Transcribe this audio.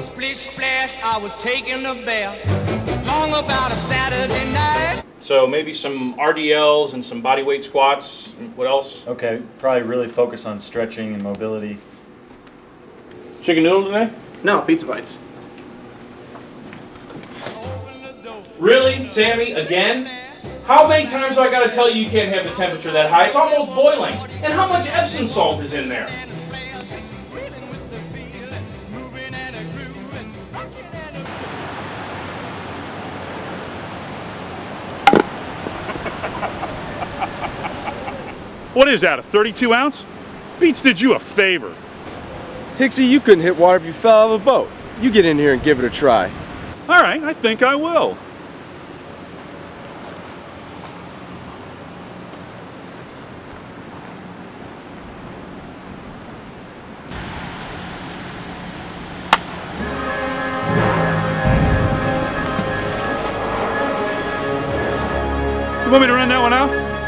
Splish splash, I was taking a bath. Long about a Saturday night. So maybe some RDLs and some body weight squats. What else? Okay, probably really focus on stretching and mobility. Chicken noodle today? No, pizza bites. Really, Sammy? Again? How many times do I gotta tell you you can't have the temperature that high? It's almost boiling. And how much Epsom salt is in there? What is that, a 32 ounce? Beats did you a favor. Hicksie, you couldn't hit water if you fell out of a boat. You get in here and give it a try. All right, I think I will. You want me to run that one out?